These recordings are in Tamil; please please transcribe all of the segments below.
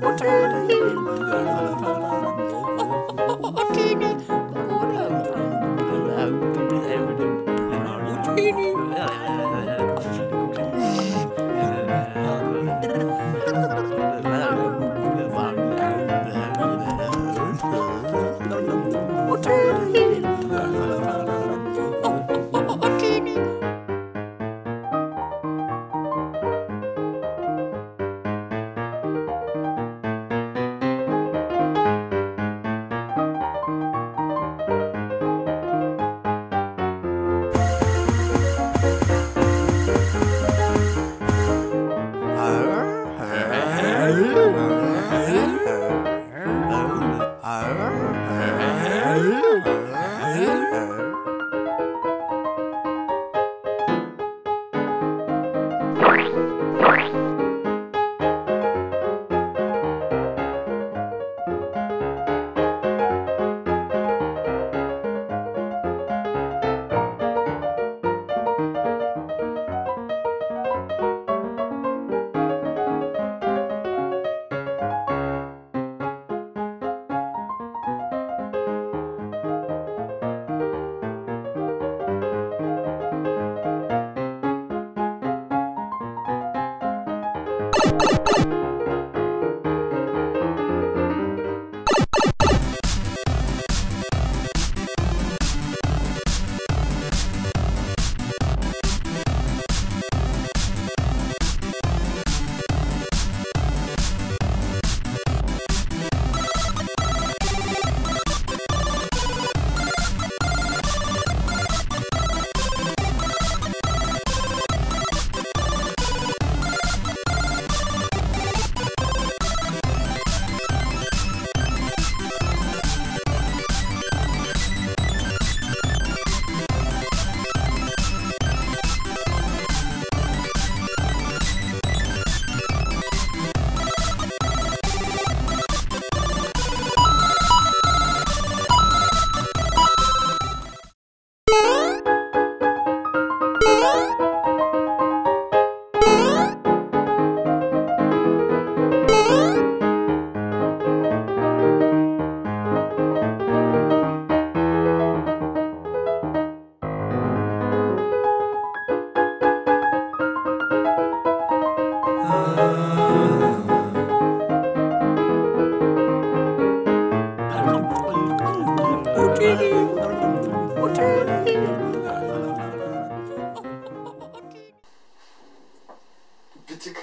What are you doing?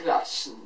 klatschen.